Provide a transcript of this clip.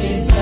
desire.